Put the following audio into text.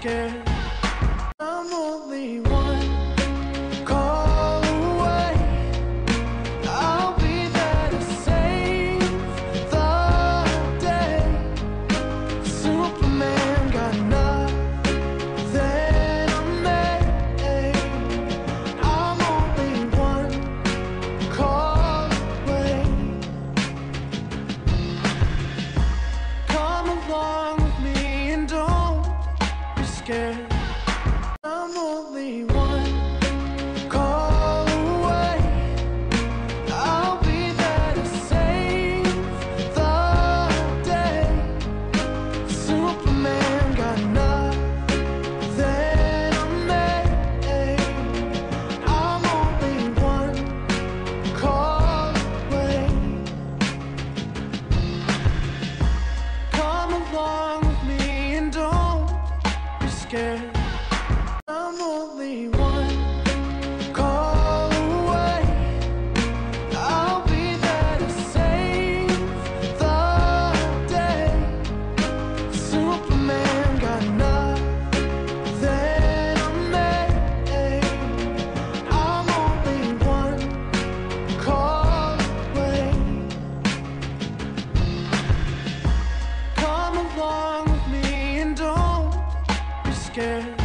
scared. I'm only one call away. I'll be there to save the day. Superman got nothing on me. I'm only one call away. Come along with me and don't scared. Yeah.